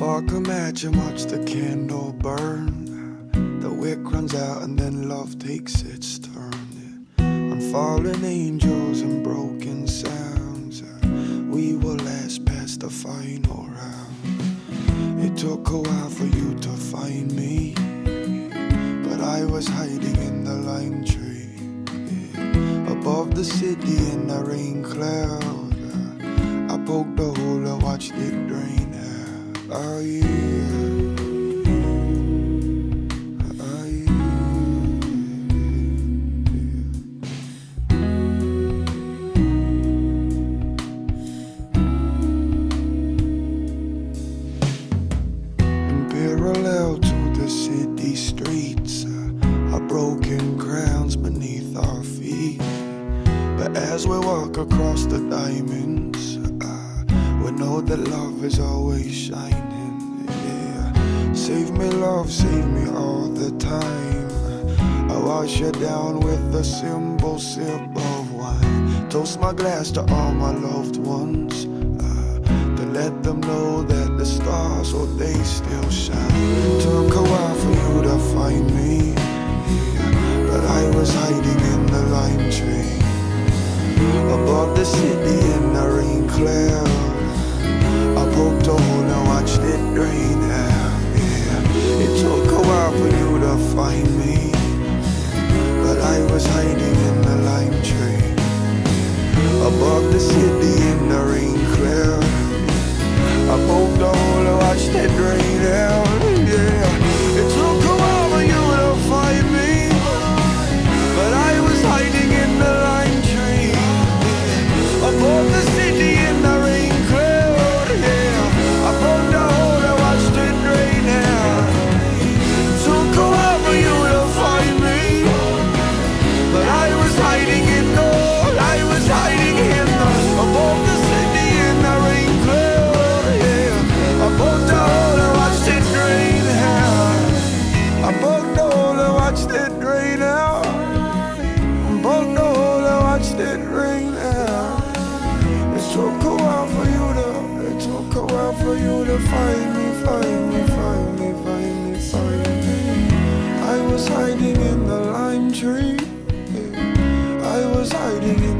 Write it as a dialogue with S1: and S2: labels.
S1: Spark a match and watch the candle burn. The wick runs out and then love takes its turn. On fallen angels and broken sounds, uh, we will last past the final round. It took a while for you to find me, but I was hiding in the lime tree. Above the city in the rain cloud, uh, I poked the Oh yeah. Oh yeah. In parallel to the city streets uh, are broken grounds beneath our feet. But as we walk across the diamonds, we know that love is always shining. Yeah. Save me, love, save me all the time. I wash you down with a simple sip of wine. Toast my glass to all my loved ones. uh, to let them know that the stars, oh, they still shine. Took a while for you to find me, but I was hiding in the lime tree. Above the city in the rain cloud, I poked a and watched it drain out. Yeah, it took a while for you to find me, but I was hiding in the lime tree. Above the city in the rain cloud. I poked hole and watched it drain out. Yeah, it took a while for you to find me, but I was hiding in the lime tree. Above the city it right now. It took a while for you to It took a while for you to find me, find me, find me, find me, find me. I was hiding in the lime tree. I was hiding in